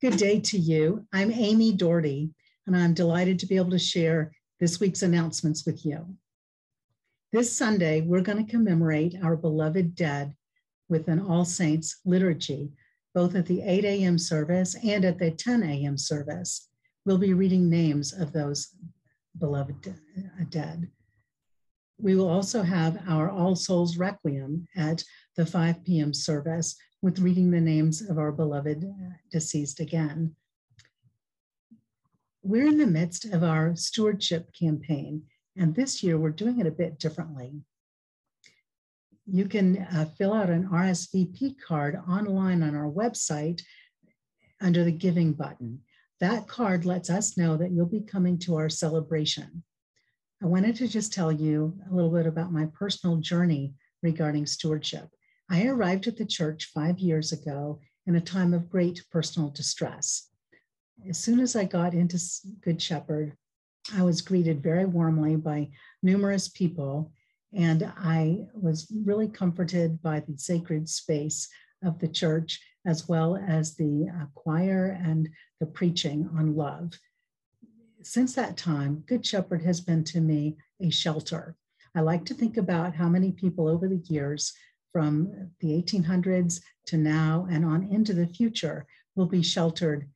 Good day to you. I'm Amy Dougherty, and I'm delighted to be able to share this week's announcements with you. This Sunday, we're going to commemorate our beloved dead with an All Saints liturgy, both at the 8 a.m. service and at the 10 a.m. service. We'll be reading names of those beloved uh, dead. We will also have our All Souls Requiem at the 5 p.m. service with reading the names of our beloved deceased again. We're in the midst of our stewardship campaign, and this year we're doing it a bit differently. You can uh, fill out an RSVP card online on our website under the giving button. That card lets us know that you'll be coming to our celebration. I wanted to just tell you a little bit about my personal journey regarding stewardship. I arrived at the church five years ago in a time of great personal distress. As soon as I got into Good Shepherd, I was greeted very warmly by numerous people, and I was really comforted by the sacred space of the church, as well as the uh, choir and the preaching on love since that time, Good Shepherd has been to me a shelter. I like to think about how many people over the years, from the 1800s to now and on into the future, will be sheltered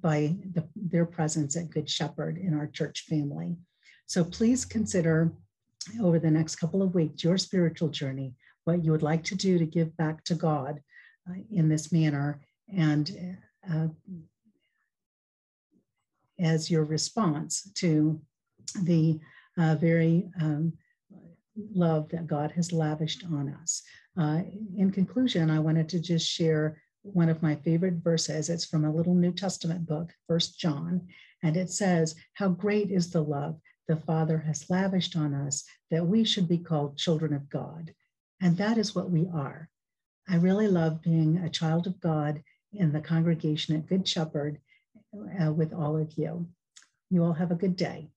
by the, their presence at Good Shepherd in our church family. So please consider over the next couple of weeks your spiritual journey, what you would like to do to give back to God uh, in this manner, and uh, as your response to the uh, very um, love that God has lavished on us. Uh, in conclusion, I wanted to just share one of my favorite verses. It's from a little New Testament book, First John, and it says, How great is the love the Father has lavished on us that we should be called children of God. And that is what we are. I really love being a child of God in the congregation at Good Shepherd uh, with all of you. You all have a good day.